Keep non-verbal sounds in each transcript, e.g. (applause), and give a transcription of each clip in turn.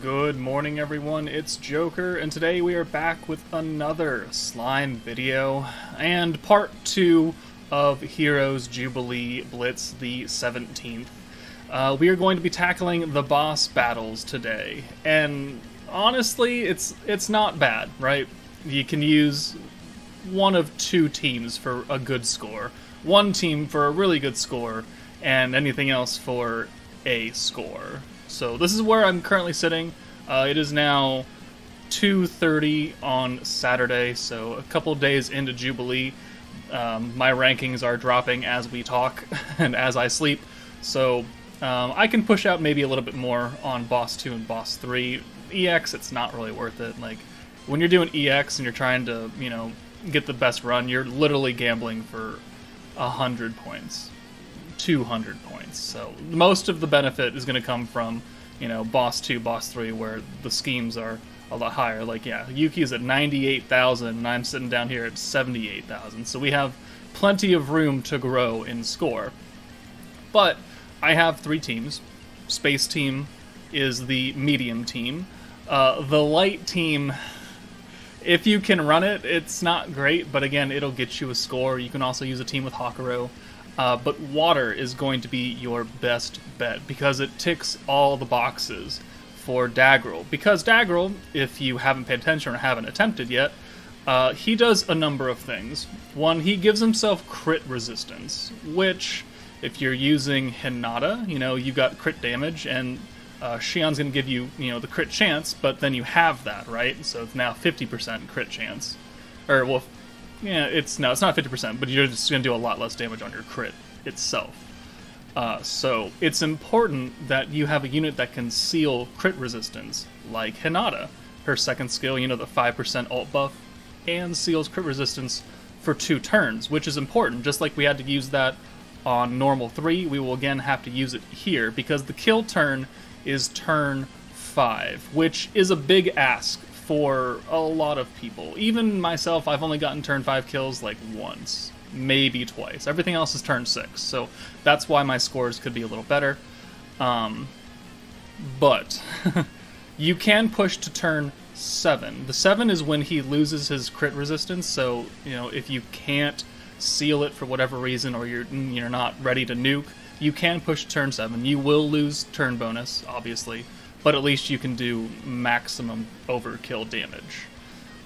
Good morning, everyone. It's Joker, and today we are back with another slime video and part two of Heroes Jubilee Blitz the 17th. Uh, we are going to be tackling the boss battles today, and honestly, it's it's not bad, right? You can use one of two teams for a good score, one team for a really good score, and anything else for a score. So this is where I'm currently sitting. Uh, it is now 2:30 on Saturday, so a couple days into Jubilee. Um, my rankings are dropping as we talk (laughs) and as I sleep, so um, I can push out maybe a little bit more on Boss 2 and Boss 3. EX, it's not really worth it. Like when you're doing EX and you're trying to, you know, get the best run, you're literally gambling for a hundred points. 200 points. So most of the benefit is going to come from, you know, boss 2, boss 3 where the schemes are a lot higher. Like yeah, Yuki's at 98,000 and I'm sitting down here at 78,000. So we have plenty of room to grow in score. But I have three teams. Space team is the medium team. Uh, the light team if you can run it, it's not great, but again, it'll get you a score. You can also use a team with Hakuro. Uh, but water is going to be your best bet because it ticks all the boxes for Dagruel. Because Dagruel, if you haven't paid attention or haven't attempted yet, uh, he does a number of things. One, he gives himself crit resistance, which, if you're using Hinata, you know, you got crit damage, and uh, Shion's going to give you, you know, the crit chance, but then you have that, right? So it's now 50% crit chance. Or, well, yeah, it's no, it's not 50%, but you're just going to do a lot less damage on your crit itself. Uh, so it's important that you have a unit that can seal crit resistance, like Hinata. Her second skill, you know, the 5% alt buff, and seals crit resistance for two turns, which is important. Just like we had to use that on normal 3, we will again have to use it here, because the kill turn is turn 5, which is a big ask for a lot of people. Even myself, I've only gotten turn 5 kills like once, maybe twice. Everything else is turn 6, so that's why my scores could be a little better. Um, but (laughs) you can push to turn 7. The 7 is when he loses his crit resistance, so, you know, if you can't seal it for whatever reason or you're you're not ready to nuke, you can push turn 7. You will lose turn bonus, obviously but at least you can do maximum overkill damage.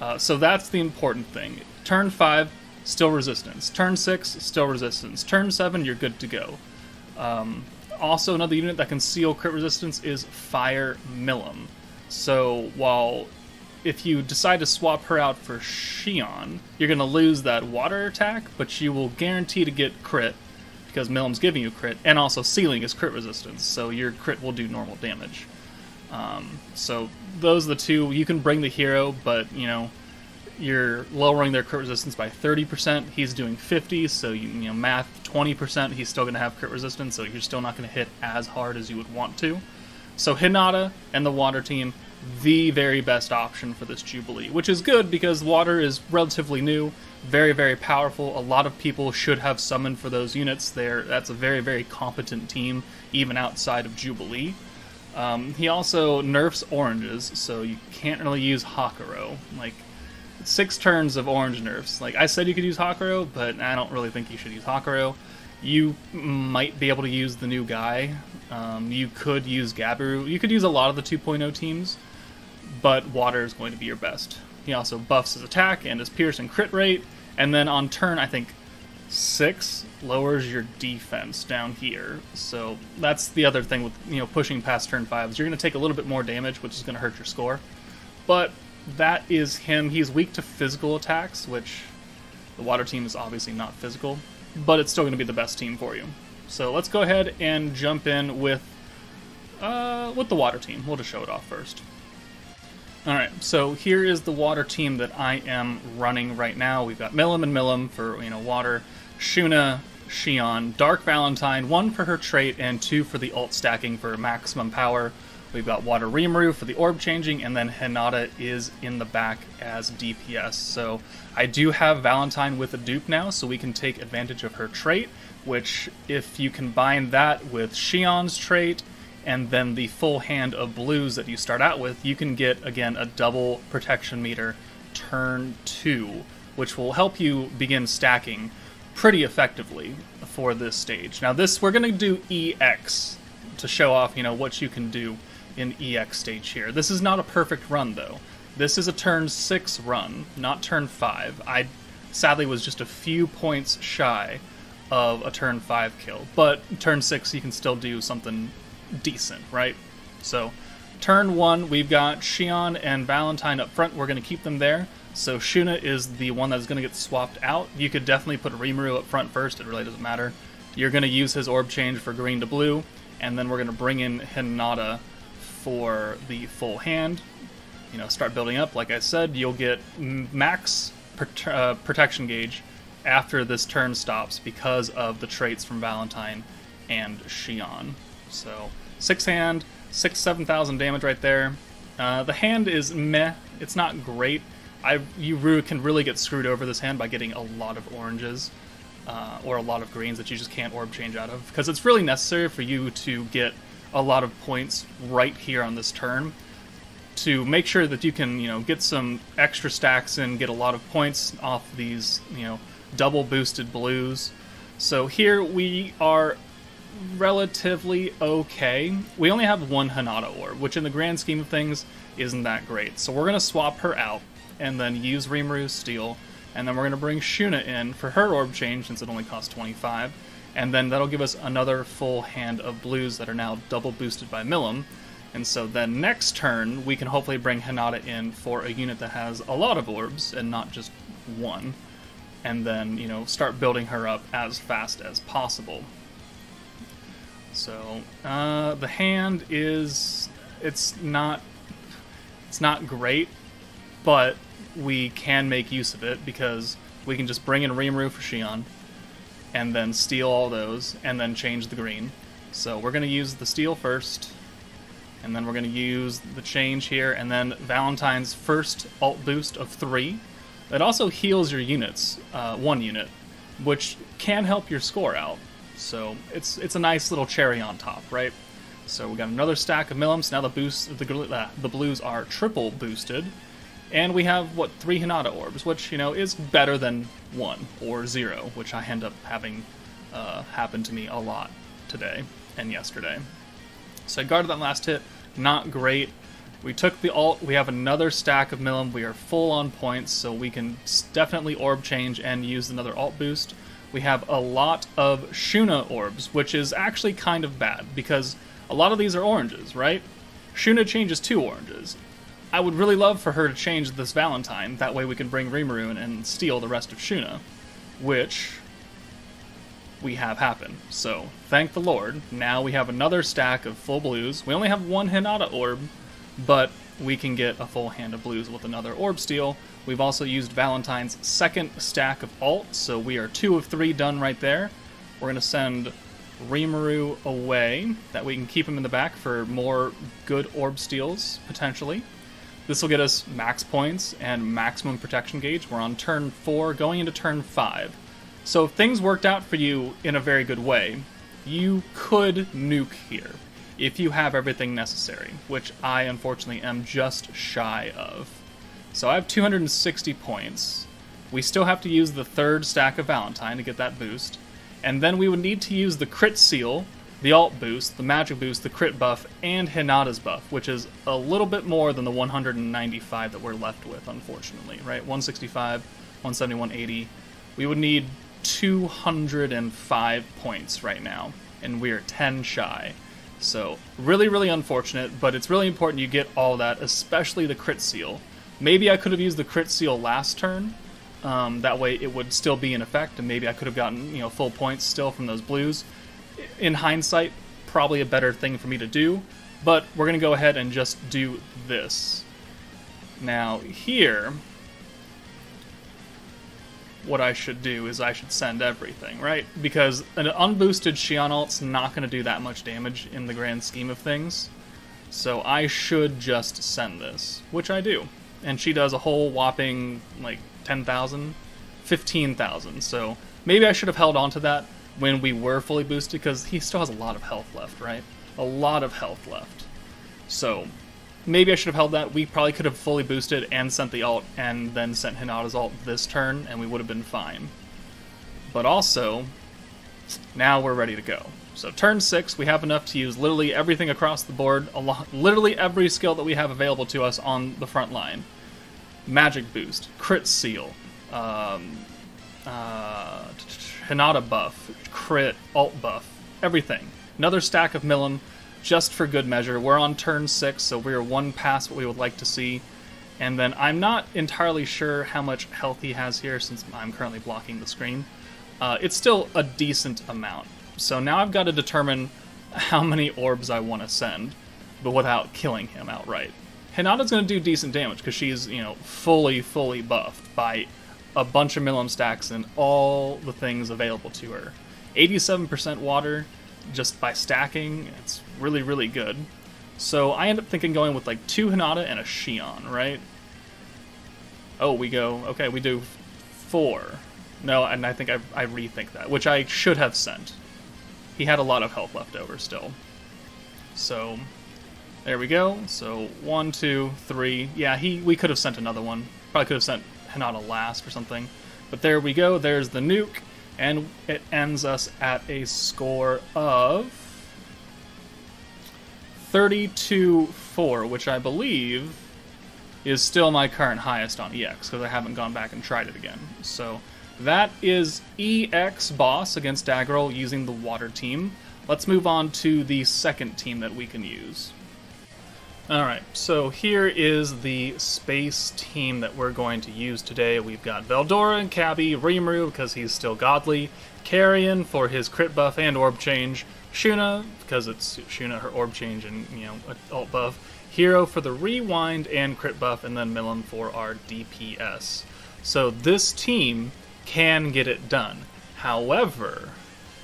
Uh, so that's the important thing. Turn 5, still resistance. Turn 6, still resistance. Turn 7, you're good to go. Um, also, another unit that can seal crit resistance is Fire Milim. So while if you decide to swap her out for Shion, you're going to lose that water attack, but you will guarantee to get crit because Milim's giving you crit, and also sealing is crit resistance, so your crit will do normal damage. Um, so those are the two. You can bring the hero, but you know you're lowering their crit resistance by 30%. He's doing 50, so you, you know math 20%. He's still going to have crit resistance, so you're still not going to hit as hard as you would want to. So Hinata and the Water team, the very best option for this Jubilee, which is good because Water is relatively new, very very powerful. A lot of people should have summoned for those units. There, that's a very very competent team, even outside of Jubilee. Um, he also nerfs oranges, so you can't really use Hakuro. Like, six turns of orange nerfs. Like, I said you could use Hakuro, but I don't really think you should use Hakuro. You might be able to use the new guy. Um, you could use Gabiru. You could use a lot of the 2.0 teams, but Water is going to be your best. He also buffs his attack and his pierce and crit rate, and then on turn, I think six lowers your defense down here. So that's the other thing with you know pushing past turn five is you're going to take a little bit more damage, which is going to hurt your score. But that is him. He's weak to physical attacks, which the water team is obviously not physical, but it's still going to be the best team for you. So let's go ahead and jump in with uh, with the water team. We'll just show it off first. Alright, so here is the water team that I am running right now. We've got Milim and Milim for, you know, water. Shuna, Shion, Dark Valentine, one for her trait and two for the alt stacking for maximum power. We've got Water Rimuru for the orb changing, and then Hinata is in the back as DPS. So I do have Valentine with a dupe now, so we can take advantage of her trait, which if you combine that with Shion's trait and then the full hand of blues that you start out with, you can get, again, a double protection meter turn 2, which will help you begin stacking pretty effectively for this stage. Now this, we're going to do EX to show off, you know, what you can do in EX stage here. This is not a perfect run, though. This is a turn 6 run, not turn 5. I sadly was just a few points shy of a turn 5 kill, but turn 6 you can still do something decent, right? So, turn one, we've got Shion and Valentine up front. We're going to keep them there. So Shuna is the one that's going to get swapped out. You could definitely put Rimuru up front first. It really doesn't matter. You're going to use his orb change for green to blue, and then we're going to bring in Hinata for the full hand. You know, start building up. Like I said, you'll get max uh, protection gauge after this turn stops because of the traits from Valentine and Shion. So six hand, six seven thousand damage right there. Uh, the hand is meh. It's not great. I you can really get screwed over this hand by getting a lot of oranges uh, or a lot of greens that you just can't orb change out of because it's really necessary for you to get a lot of points right here on this turn to make sure that you can you know get some extra stacks and get a lot of points off these you know double boosted blues. So here we are relatively okay. We only have one Hinata orb, which in the grand scheme of things isn't that great. So we're going to swap her out and then use Rimuru's Steal, and then we're going to bring Shuna in for her orb change since it only costs 25, and then that'll give us another full hand of blues that are now double boosted by Milim. And so then next turn, we can hopefully bring Hinata in for a unit that has a lot of orbs and not just one. And then, you know, start building her up as fast as possible. So uh, the hand is it's not it's not great, but we can make use of it because we can just bring in Rimuru for Shion, and then steal all those, and then change the green. So we're going to use the steal first, and then we're going to use the change here, and then Valentine's first alt boost of three. It also heals your units, uh, one unit, which can help your score out. So it's it's a nice little cherry on top, right? So we got another stack of Milims. Now the boost the uh, the blues are triple boosted, and we have what three Hinata orbs, which you know is better than one or zero, which I end up having uh, happen to me a lot today and yesterday. So I guarded that last hit, not great. We took the alt. We have another stack of Milim. We are full on points, so we can definitely orb change and use another alt boost we have a lot of Shuna orbs, which is actually kind of bad because a lot of these are oranges, right? Shuna changes two oranges. I would really love for her to change this Valentine, that way we can bring Rimuru and steal the rest of Shuna, which we have happen. So, thank the Lord, now we have another stack of full blues. We only have one Hinata orb, but we can get a full hand of blues with another orb steal. We've also used Valentine's second stack of alt, so we are two of three done right there. We're going to send Rimuru away, that we can keep him in the back for more good orb steals, potentially. This will get us max points and maximum protection gauge. We're on turn 4, going into turn 5. So if things worked out for you in a very good way, you could nuke here if you have everything necessary, which I unfortunately am just shy of. So I have 260 points. We still have to use the third stack of Valentine to get that boost. And then we would need to use the crit seal, the alt boost, the magic boost, the crit buff, and Hinata's buff, which is a little bit more than the 195 that we're left with, unfortunately, right? 165, 171, 80. We would need 205 points right now, and we're 10 shy. So, really, really unfortunate, but it's really important you get all that, especially the crit seal. Maybe I could have used the crit seal last turn, um, that way it would still be in effect, and maybe I could have gotten you know full points still from those blues. In hindsight, probably a better thing for me to do, but we're to go ahead and just do this. Now, here, what I should do is I should send everything, right? Because an unboosted Shion ult's not going to do that much damage in the grand scheme of things. So I should just send this, which I do. And she does a whole whopping, like, 10,000? 15,000. So maybe I should have held on to that when we were fully boosted, because he still has a lot of health left, right? a lot of health left. So maybe I should have held that. We probably could have fully boosted and sent the alt and then sent Hinata's alt this turn, and we would have been fine. But also, now we're ready to go. So turn six, we have enough to use literally everything across the board, literally every skill that we have available to us on the front line. Magic boost, crit seal, um, uh, Hinata buff, crit, alt buff, everything. Another stack of Milim, just for good measure. We're on turn six, so we're one past what we would like to see. And then I'm not entirely sure how much health he has here since I'm currently blocking the screen. Uh, it's still a decent amount. So now I've got to determine how many orbs I want to send, but without killing him outright. Hinata's going to do decent damage because she's, you know, fully, fully buffed by a bunch of Milim stacks and all the things available to her. 87% water just by stacking, it's really, really good. So I end up thinking going with like two Hinata and a Shion, right? Oh, we go, okay, we do four. No, and I think I, I rethink that, which I should have sent he had a lot of health left over still. So there we go. So one, two, three. Yeah, he we could have sent another one. Probably could have sent Hinata last or something. But there we go. There's the nuke, and it ends us at a score of 32-4, which I believe is still my current highest on EX because I haven't gone back and tried it again. So that is EX Boss against Dagruel using the Water team. Let's move on to the second team that we can use. Alright, so here is the space team that we're going to use today. We've got Veldora and Cabby, Rimuru because he's still godly, Carrion for his crit buff and orb change, Shuna because it's Shuna, her orb change and, you know, alt buff, Hero for the rewind and crit buff, and then Milim for our DPS. So this team can get it done. However,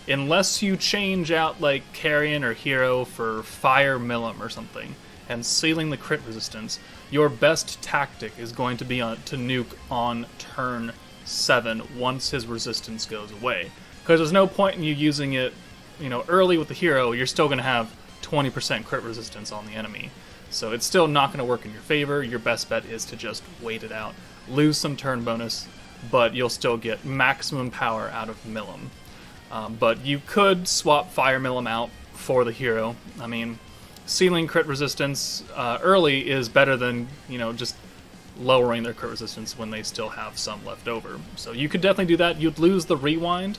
unless you change out like Carrion or Hero for Fire Milim or something, and sealing the crit resistance, your best tactic is going to be on, to nuke on turn 7 once his resistance goes away. Because there's no point in you using it, you know, early with the hero, you're still going to have 20% crit resistance on the enemy. So it's still not going to work in your favor. Your best bet is to just wait it out, lose some turn bonus, but you'll still get maximum power out of Milim. Um, but you could swap Fire Milim out for the hero. I mean, sealing crit resistance uh, early is better than you know just lowering their crit resistance when they still have some left over. So you could definitely do that. You'd lose the rewind,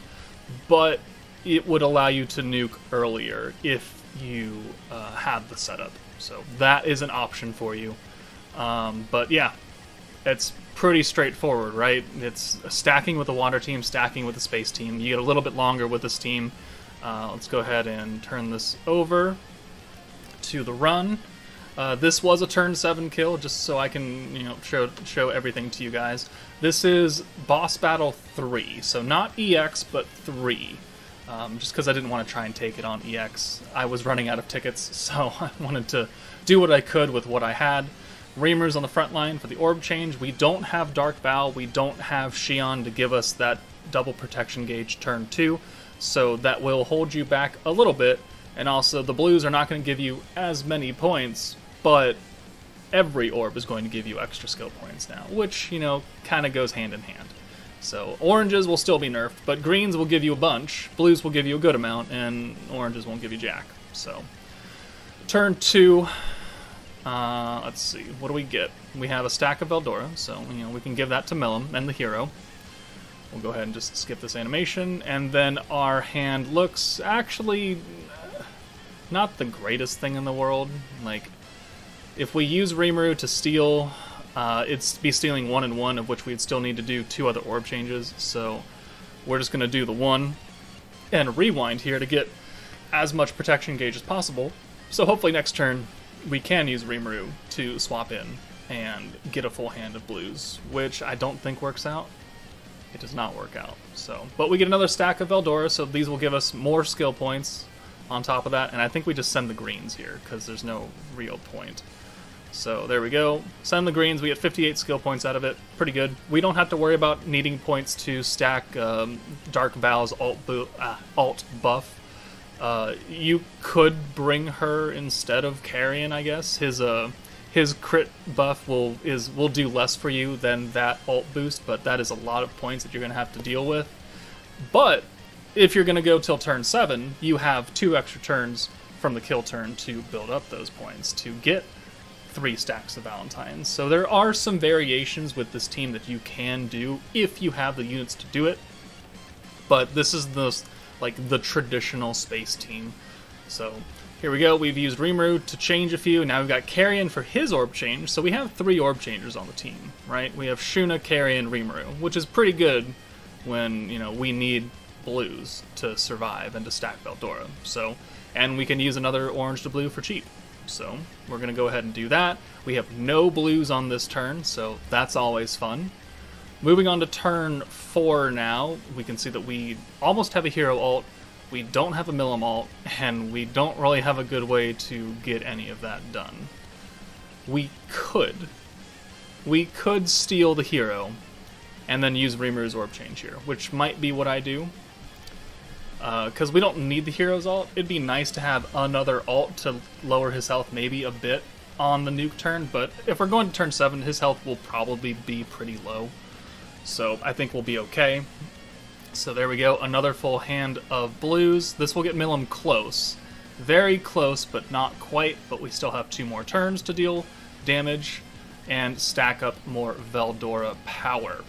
but it would allow you to nuke earlier if you uh, have the setup. So that is an option for you. Um, but yeah, it's pretty straightforward, right? It's stacking with the water team, stacking with the space team. You get a little bit longer with this team. Uh, let's go ahead and turn this over to the run. Uh, this was a turn seven kill, just so I can you know show show everything to you guys. This is boss battle three, so not EX but three. Um, just because I didn't want to try and take it on EX, I was running out of tickets, (laughs) so I wanted to do what I could with what I had. Rimuru's on the front line for the orb change. We don't have Dark Vow. We don't have Shion to give us that double protection gauge turn 2, so that will hold you back a little bit. And also, the blues are not going to give you as many points, but every orb is going to give you extra skill points now, which, you know, kind of goes hand in hand. So, oranges will still be nerfed, but greens will give you a bunch, blues will give you a good amount, and oranges won't give you jack. So, turn 2, uh, let's see, what do we get? We have a stack of Veldora, so you know we can give that to Milim and the hero. We'll go ahead and just skip this animation, and then our hand looks actually not the greatest thing in the world. Like, if we use Rimuru to steal, uh, it's be stealing one and one, of which we'd still need to do two other orb changes. So we're just going to do the one and rewind here to get as much protection gauge as possible. So hopefully next turn we can use Rimuru to swap in and get a full hand of blues, which I don't think works out. It does not work out. So, but we get another stack of Veldora, so these will give us more skill points on top of that, and I think we just send the greens here because there's no real point. So there we go. Send the greens. We get 58 skill points out of it. Pretty good. We don't have to worry about needing points to stack um, Dark Vow's alt, bu uh, alt buff Uh, you could bring her instead of Carrion, I guess. His uh, his crit buff will is will do less for you than that alt boost, but that is a lot of points that you're gonna have to deal with. But if you're gonna go till turn seven, you have two extra turns from the kill turn to build up those points to get three stacks of Valentines. So there are some variations with this team that you can do if you have the units to do it. But this is the like the traditional space team. So here we go. We've used Rimuru to change a few. Now we've got Carrion for his orb change. So we have three orb changers on the team, right? We have Shuna, Carrion, Rimuru, which is pretty good when you know we need blues to survive and to stack Veldora. So, and we can use another orange to blue for cheap. So we're going to go ahead and do that. We have no blues on this turn, so that's always fun. Moving on to turn 4 now, we can see that we almost have a hero alt, we don't have a Milim alt, and we don't really have a good way to get any of that done. We could. We could steal the hero, and then use Rimuru's Orb Change here, which might be what I do because uh, we don't need the hero's alt. It'd be nice to have another alt to lower his health maybe a bit on the nuke turn, but if we're going to turn 7, his health will probably be pretty low. So I think we'll be okay. So there we go, another full hand of blues. This will get Milim close. Very close, but not quite, but we still have two more turns to deal damage and stack up more Veldora power.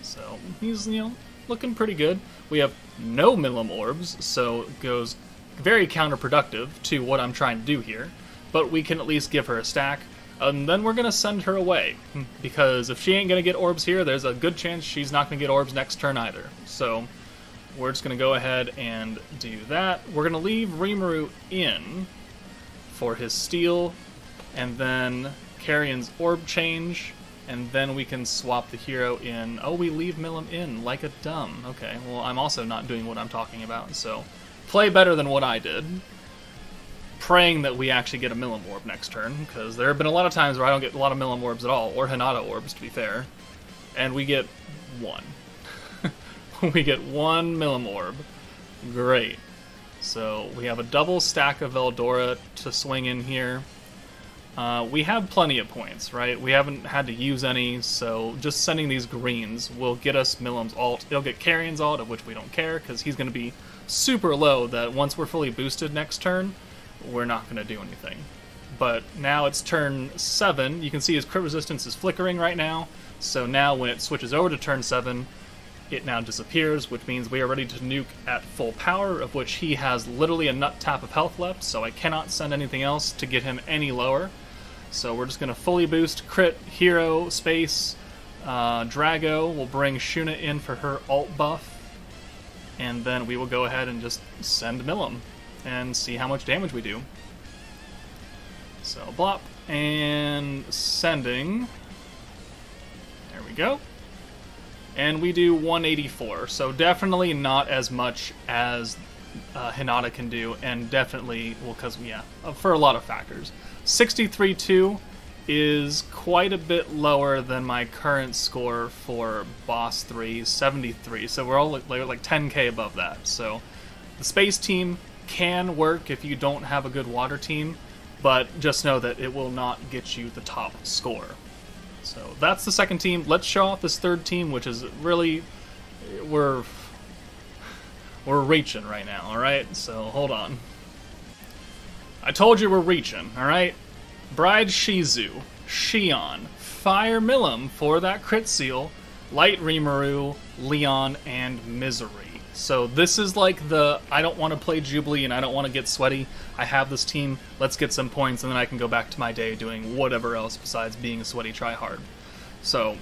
So he's, you know, looking pretty good. We have no Milim orbs, so it goes very counterproductive to what I'm trying to do here. But we can at least give her a stack, and then we're going to send her away. Because if she ain't going to get orbs here, there's a good chance she's not going to get orbs next turn either. So we're just going to go ahead and do that. We're going to leave Rimuru in for his steal, and then Carrion's orb change, and then we can swap the hero in. Oh, we leave Milim in, like a dumb. Okay, well, I'm also not doing what I'm talking about, so play better than what I did. Praying that we actually get a Milim Orb next turn, because there have been a lot of times where I don't get a lot of Milim Orbs at all, or Hinata Orbs, to be fair. And we get one. (laughs) we get one Milim Orb. Great. So we have a double stack of Veldora to swing in here. Uh, we have plenty of points, right? We haven't had to use any, so just sending these greens will get us Milim's alt. It'll get Carrion's alt, of which we don't care, because he's going to be super low that once we're fully boosted next turn, we're not going to do anything. But now it's turn 7. You can see his crit resistance is flickering right now, so now when it switches over to turn 7, it now disappears, which means we are ready to nuke at full power, of which he has literally a nut tap of health left, so I cannot send anything else to get him any lower. So we're just going to fully boost crit, hero, space. Uh, Drago will bring Shuna in for her alt buff. And then we will go ahead and just send Milim and see how much damage we do. So blop and sending. There we go. And we do 184, so definitely not as much as uh, Hinata can do, and definitely, well, because, yeah, for a lot of factors. 63-2 is quite a bit lower than my current score for Boss 3, 73. So we're all like, like 10k above that. So the space team can work if you don't have a good water team, but just know that it will not get you the top score. So that's the second team. Let's show off this third team, which is really we're we're reaching right now. All right, so hold on. I told you we're reaching, alright? Bride Shizu, Shion, Fire Milim for that crit seal, Light Rimuru, Leon, and Misery. So this is like the I don't want to play Jubilee and I don't want to get sweaty. I have this team, let's get some points, and then I can go back to my day doing whatever else besides being a sweaty tryhard. So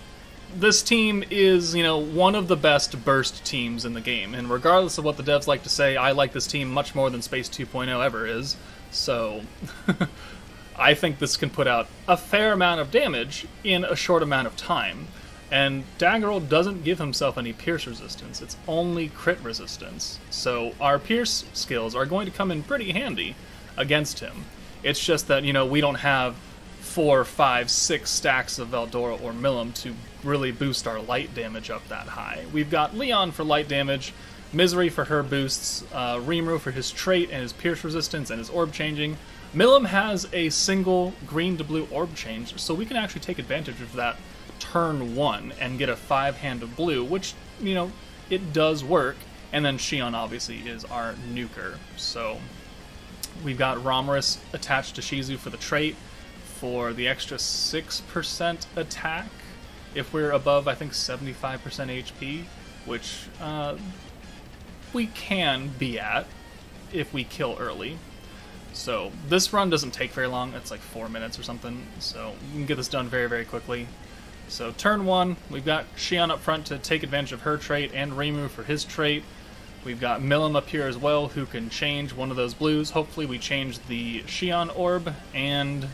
this team is, you know, one of the best burst teams in the game, and regardless of what the devs like to say, I like this team much more than Space 2.0 ever is. So, (laughs) I think this can put out a fair amount of damage in a short amount of time. And Dagruel doesn't give himself any pierce resistance, it's only crit resistance. So our pierce skills are going to come in pretty handy against him. It's just that, you know, we don't have four, five, six stacks of Veldora or Milim to really boost our light damage up that high. We've got Leon for light damage, Misery for her boosts, uh, Rimuru for his trait and his pierce resistance and his orb changing. Milim has a single green to blue orb change, so we can actually take advantage of that turn one and get a five hand of blue, which, you know, it does work. And then Shion obviously is our nuker. So we've got Romorus attached to Shizu for the trait for the extra 6% attack if we're above, I think, 75% HP, which uh, we can be at if we kill early. So this run doesn't take very long. It's like four minutes or something. So we can get this done very, very quickly. So turn one, we've got Shion up front to take advantage of her trait and Remu for his trait. We've got Milim up here as well, who can change one of those blues. Hopefully we change the Shion orb, and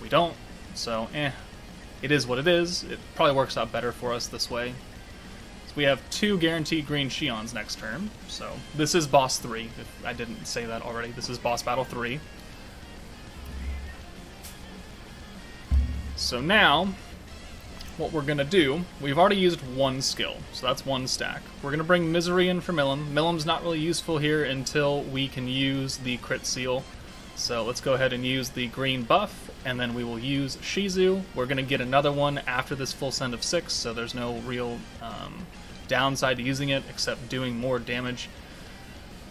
we don't. So, eh. It is what it is. It probably works out better for us this way. We have two guaranteed green Shions next turn. So this is boss 3, if I didn't say that already. This is boss battle 3. So now, what we're going to do, we've already used one skill, so that's one stack. We're going to bring Misery in for Milim. Milim's not really useful here until we can use the crit seal. So let's go ahead and use the green buff, and then we will use Shizu. We're going to get another one after this full send of 6, so there's no real um, downside to using it except doing more damage.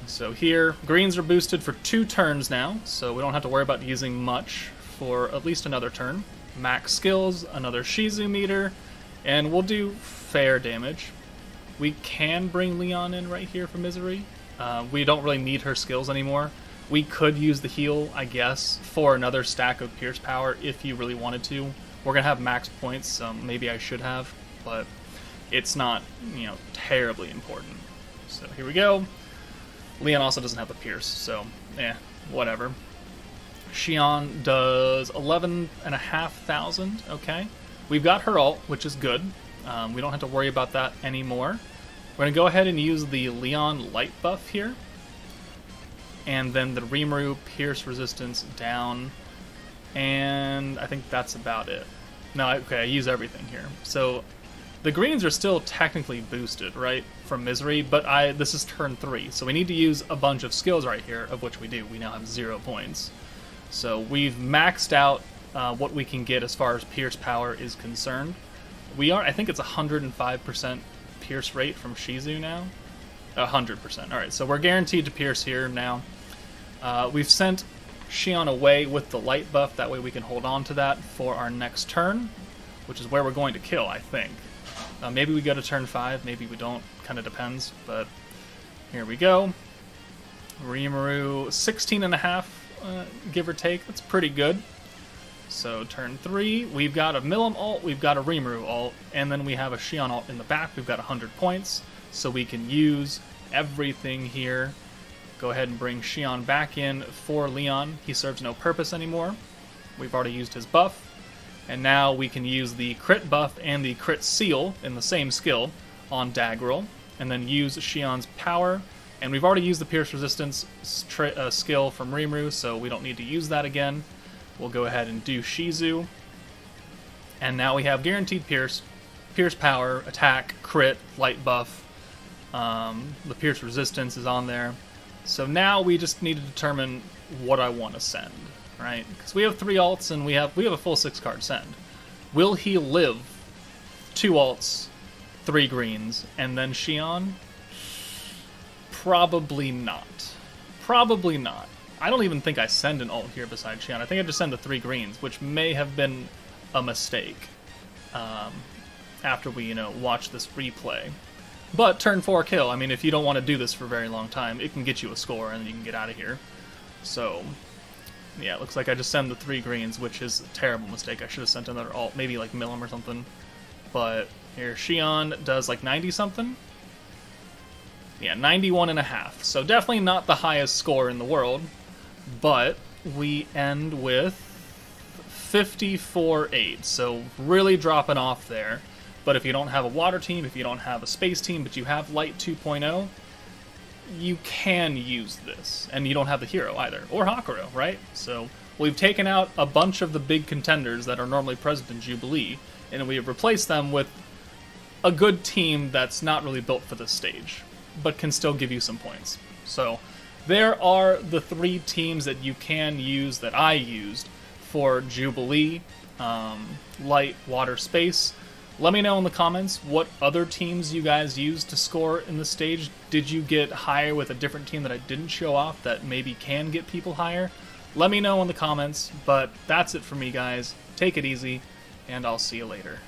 So here, greens are boosted for two turns now, so we don't have to worry about using much for at least another turn max skills, another Shizu meter, and we'll do fair damage. We can bring Leon in right here for Misery. Uh, we don't really need her skills anymore. We could use the heal, I guess, for another stack of Pierce Power if you really wanted to. We're going to have max points, maybe I should have, but it's not, you know, terribly important. So here we go. Leon also doesn't have the Pierce, so, eh, whatever. Shion does 11,500. Okay. We've got her ult, which is good. Um, we don't have to worry about that anymore. We're going to go ahead and use the Leon light buff here. And then the Rimuru Pierce resistance down. And I think that's about it. No, okay, I use everything here. So the greens are still technically boosted, right, from Misery, but I this is turn 3, so we need to use a bunch of skills right here, of which we do. We now have zero points. So we've maxed out uh, what we can get as far as pierce power is concerned. We are, I think it's 105% pierce rate from Shizu now. 100%. Alright, so we're guaranteed to pierce here now. Uh, we've sent Shion away with the light buff, that way we can hold on to that for our next turn, which is where we're going to kill, I think. Uh, maybe we go to turn 5, maybe we don't, kind of depends, but here we go. Rimuru, 16 and a half uh, give or take. That's pretty good. So turn three, we've got a Milim alt, we've got a Rimuru alt, and then we have a Shion alt in the back. We've got 100 points, so we can use everything here. Go ahead and bring Shion back in for Leon. He serves no purpose anymore. We've already used his buff. And now we can use the crit buff and the crit seal in the same skill on Dagruel, and then use Shion's power and we've already used the Pierce Resistance uh, skill from Rimuru, so we don't need to use that again. We'll go ahead and do Shizu. And now we have Guaranteed Pierce, Pierce Power, Attack, Crit, Light Buff. Um, the Pierce Resistance is on there. So now we just need to determine what I want to send, right? Because we have three alts and we have we have a full six card send. Will he live two alts, three greens, and then Shion? Probably not. Probably not. I don't even think I send an ult here beside Shion. I think I just send the three greens, which may have been a mistake um, after we, you know, watch this replay. But turn 4 kill, I mean, if you don't want to do this for a very long time, it can get you a score and you can get out of here. So, yeah, looks like I just send the three greens, which is a terrible mistake. I should have sent another alt, maybe like Milim or something. But here, Shion does like 90 something. Yeah, 91 and a half. So definitely not the highest score in the world, but we end with 54-8. So really dropping off there. But if you don't have a water team, if you don't have a space team, but you have light 2.0, you can use this. And you don't have the hero either, or Hakuro, right? So we've taken out a bunch of the big contenders that are normally present in Jubilee, and we have replaced them with a good team that's not really built for this stage. but can still give you some points. So there are the three teams that you can use that I used for Jubilee, um, Light, Water, Space. Let me know in the comments what other teams you guys used to score in the stage. Did you get higher with a different team that I didn't show off that maybe can get people higher? Let me know in the comments, but that's it for me, guys. Take it easy, and I'll see you later.